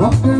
어?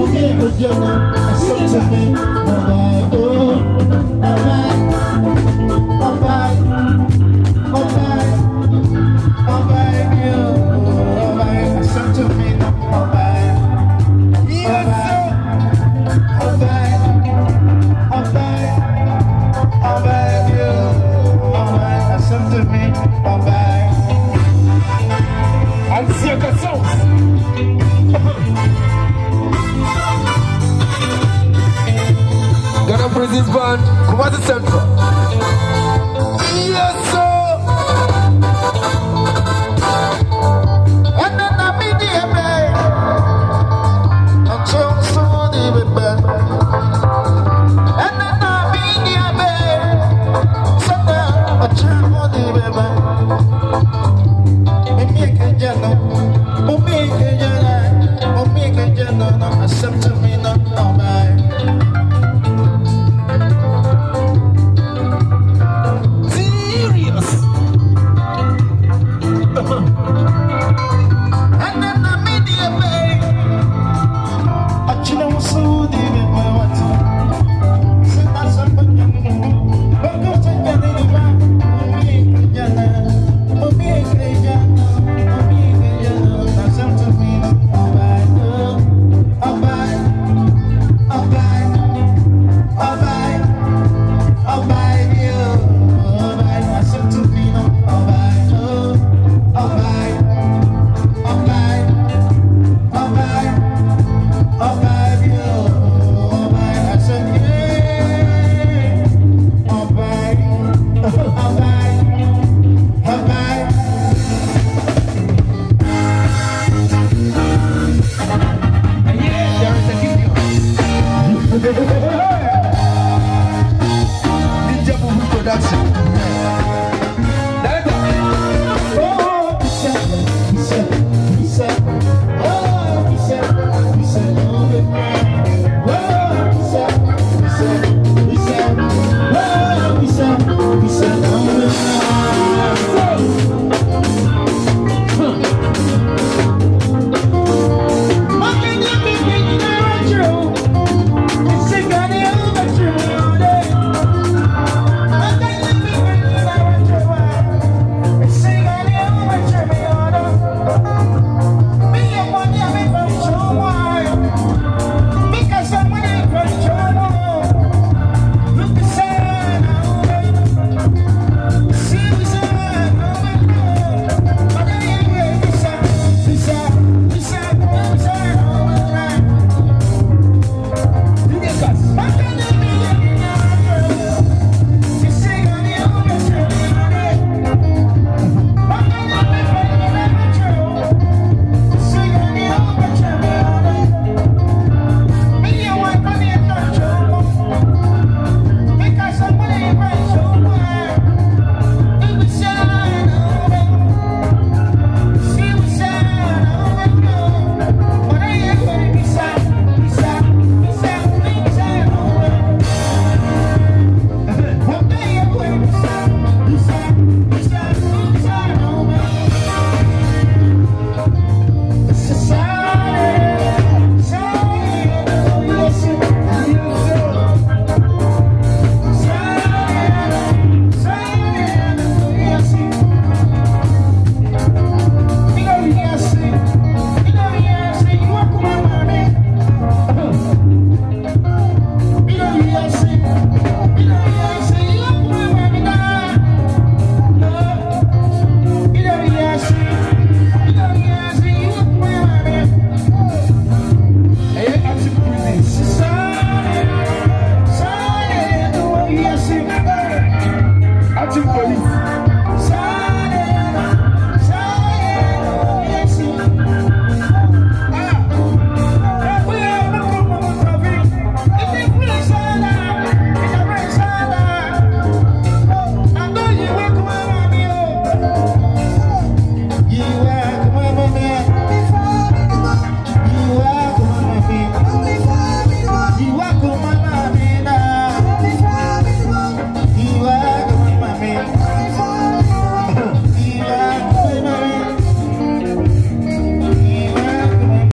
Mówię od jona, a sądzimy Dawaj, o, dawaj Obaj, obaj Obaj, yo, obaj A sądzimy, obaj Obaj, obaj Obaj, obaj, yo, obaj A sądzimy, obaj Ancien Cassons! Moses Band, Kumasi Central.